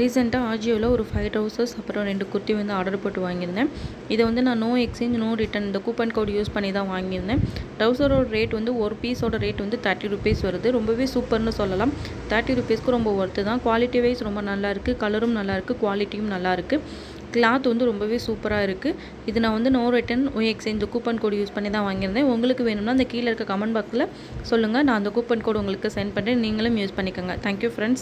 ரீசெண்டாக ஆஜியோவில் ஒரு five trousers அப்புறம் ரெண்டு குர்த்தி வந்து ஆர்டர் போட்டு வாங்கியிருந்தேன். இதை வந்து நான் நோ எக்ஸ்சேஞ்ச் நோ ரிட்டன் இந்த கூப்பன் கோட் யூஸ் பண்ணி தான் வாங்கியிருந்தேன். ட்ரௌசரோட ரேட் வந்து ஒரு பீஸோட ரேட் வந்து தேர்ட்டி ருபீஸ் வருது. ரொம்பவே சூப்பர்னு சொல்லலாம். தேர்ட்டி ருபீஸ்க்கு ரொம்ப ஒர்த்து தான். குவாலிட்டி வைஸ் ரொம்ப நல்லா இருக்குது கலரும் நல்லா இருக்குது குவாலிட்டியும் நல்லா இருக்குது கிளாத் வந்து ரொம்பவே சூப்பராக இருக்குது இது நான் வந்து no return no exchange coupon code use பண்ணி தான் வாங்கியிருந்தேன். உங்களுக்கு வேணும்னா அந்த கீழே இருக்க கமெண்ட் பாக்ஸில் சொல்லுங்கள் நான் அந்த கூப்பன் கோட் உங்களுக்கு சென்ட் பண்ணுறேன் நீங்களும் யூஸ் பண்ணிக்கோங்க. Thank you friends